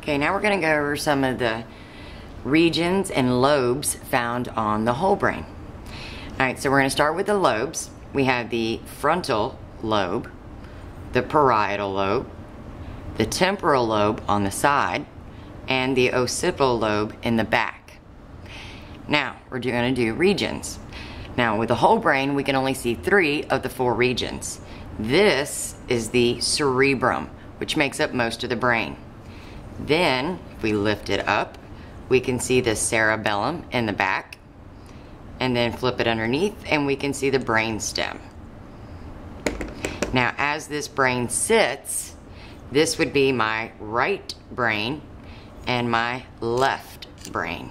Okay, now we're gonna go over some of the regions and lobes found on the whole brain. All right, so we're gonna start with the lobes. We have the frontal lobe, the parietal lobe, the temporal lobe on the side, and the occipital lobe in the back. Now, we're gonna do regions. Now, with the whole brain, we can only see three of the four regions. This is the cerebrum, which makes up most of the brain. Then, if we lift it up, we can see the cerebellum in the back, and then flip it underneath, and we can see the brain stem. Now, as this brain sits, this would be my right brain and my left brain.